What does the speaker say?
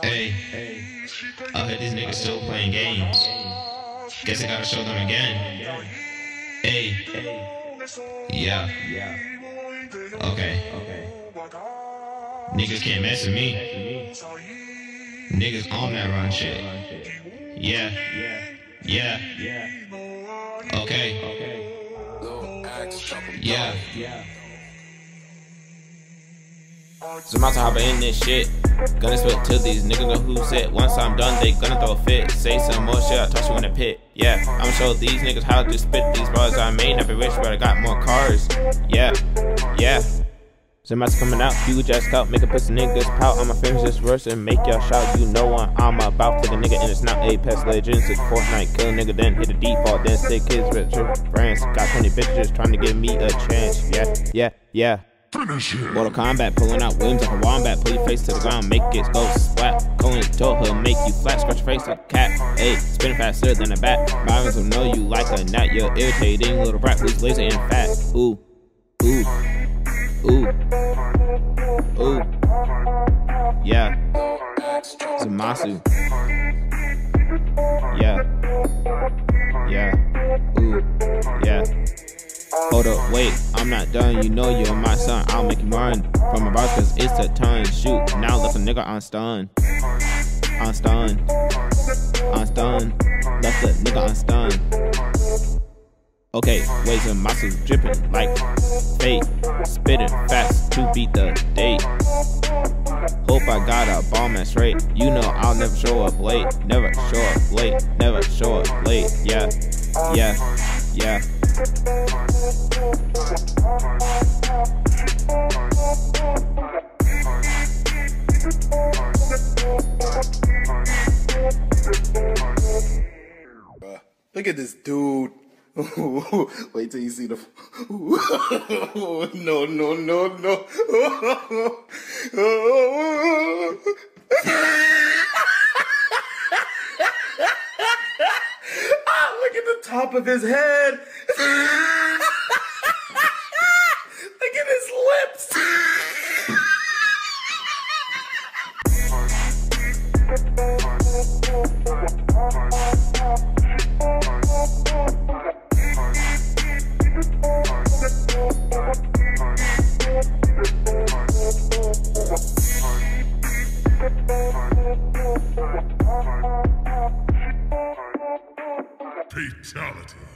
Hey, I heard these niggas still playing games. Guess I gotta show them again. Hey, yeah. Okay. Niggas can't mess with me. Niggas on that run shit. Yeah. Yeah. Okay. Yeah. So I'm about to hop in this shit. Gonna spit to these niggas know who's it. Once I'm done, they gonna throw a fit. Say some more shit, I toss you in the pit. Yeah, I'ma show these niggas how to spit these bars. I may not be rich, but I got more cars. Yeah, yeah. So I'm coming out, huge ass scout, make a pussy niggas pout. I'ma finish this verse and make y'all shout. You know what I'm about. Flick a nigga in the snout, Apex Legends. It's Fortnite, kill a nigga, then hit a default. Then stay kids, rich friends. Got 20 bitches trying to give me a chance. Yeah, yeah, yeah. Mortal Kombat, pulling out wings like a wombat. Pull your face to the ground, make it go splat. Go into door hood, make you flat. Scratch your face like a cat. Hey, spinning faster than a bat. Byron's will know you like a gnat. You're irritating, little brat who's lazy and fat. Ooh, ooh, ooh, ooh. Yeah. Zamasu. Yeah. Yeah. Ooh. Yeah. Hold up, wait, I'm not done. You know you're my son. I'll make you run from my boss cause it's a ton. Shoot, now left a nigga on stun. On stun. On stun. Left a nigga on stun. Okay, wait, some muscles dripping like fate. Spitting fast to beat the date. Hope I got a bomb that's straight. You know I'll never show up late. Never show up late. Never show up late. Yeah, yeah, yeah. Look at this dude. Wait till you see the. no, no, no, no. ah, look at the top of his head. Look at his lips. Fatality.